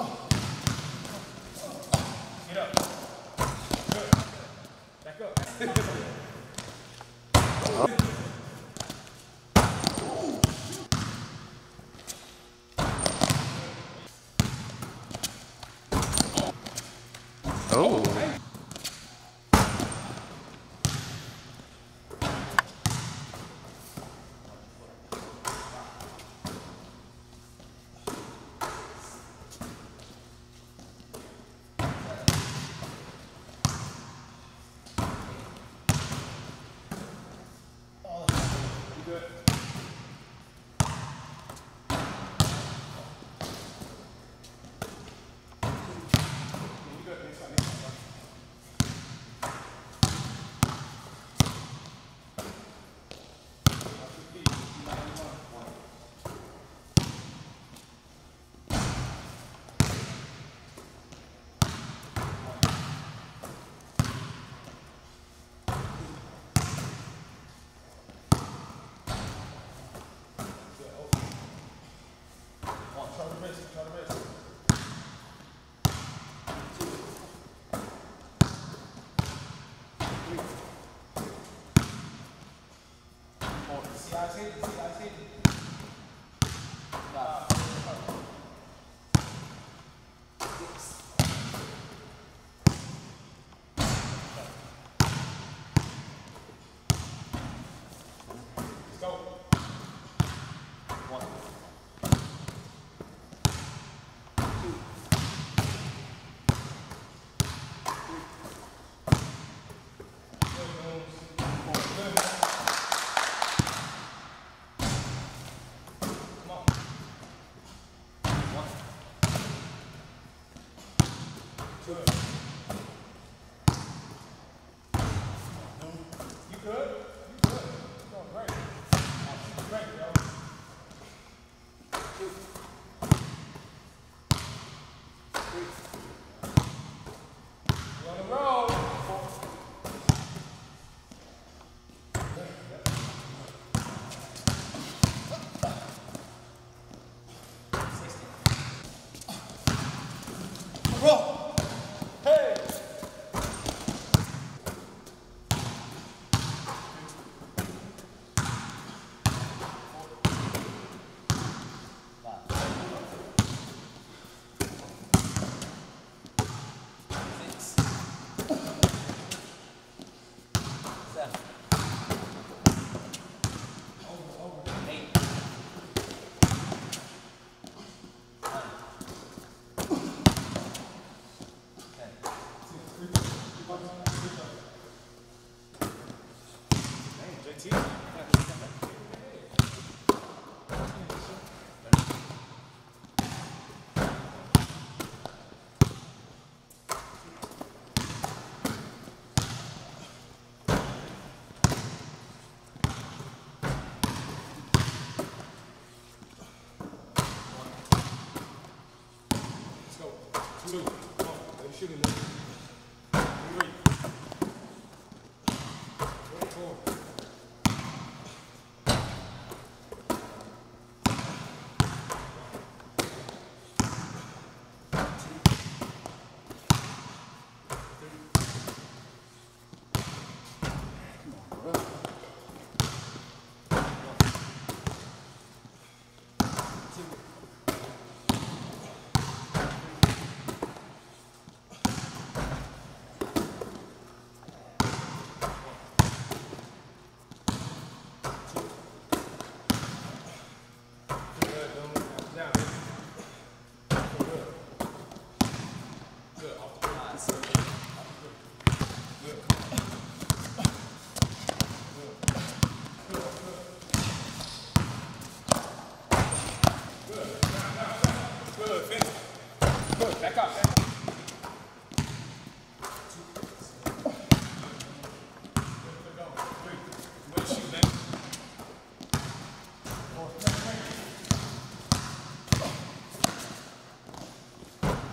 Oh. Gracias.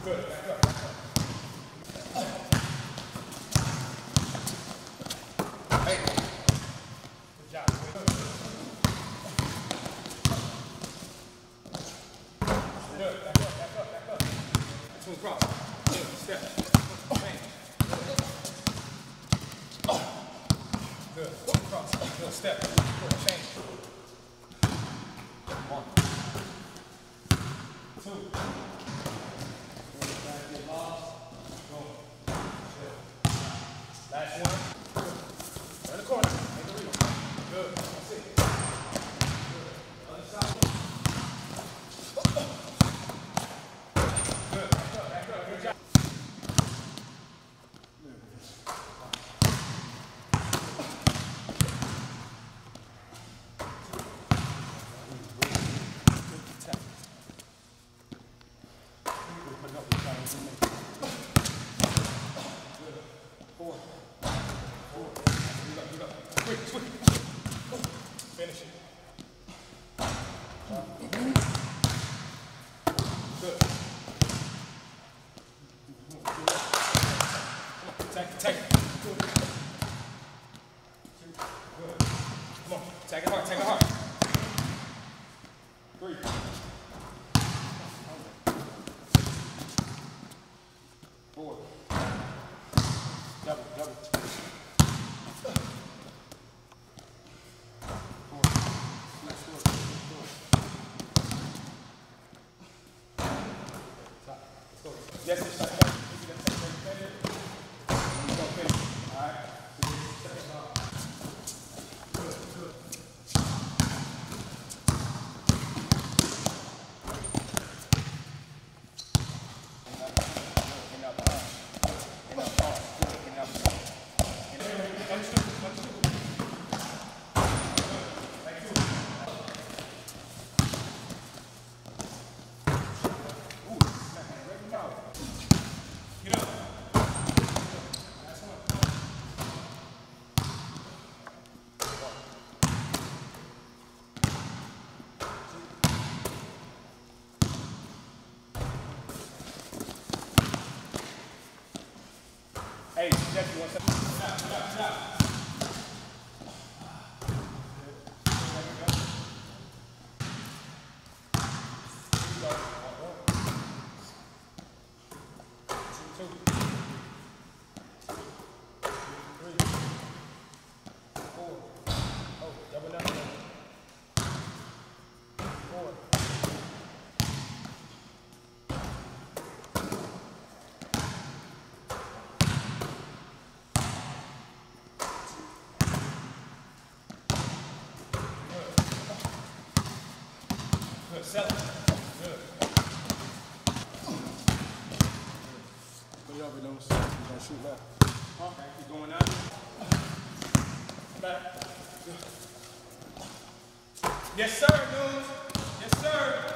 two. and shoot left. Keep going up. Back. Yes, sir, dudes. Yes, sir.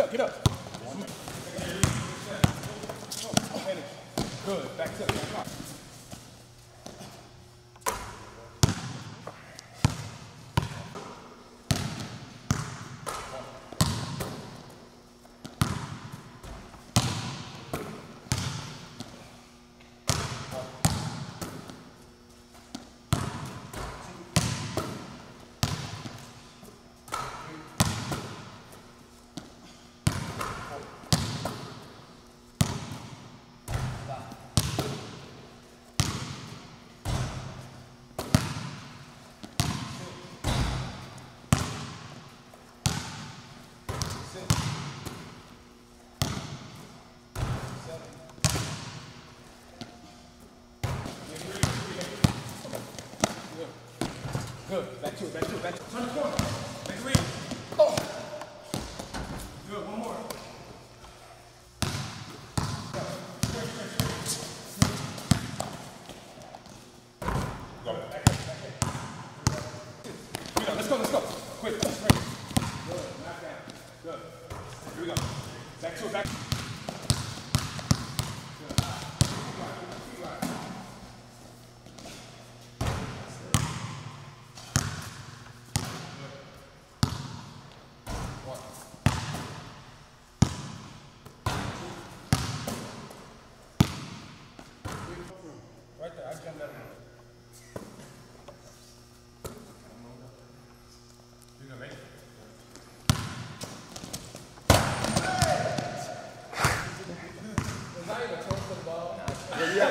up, get up. Good. Back to it, back to it, back to it. Turn the corner. Make a read. Oh.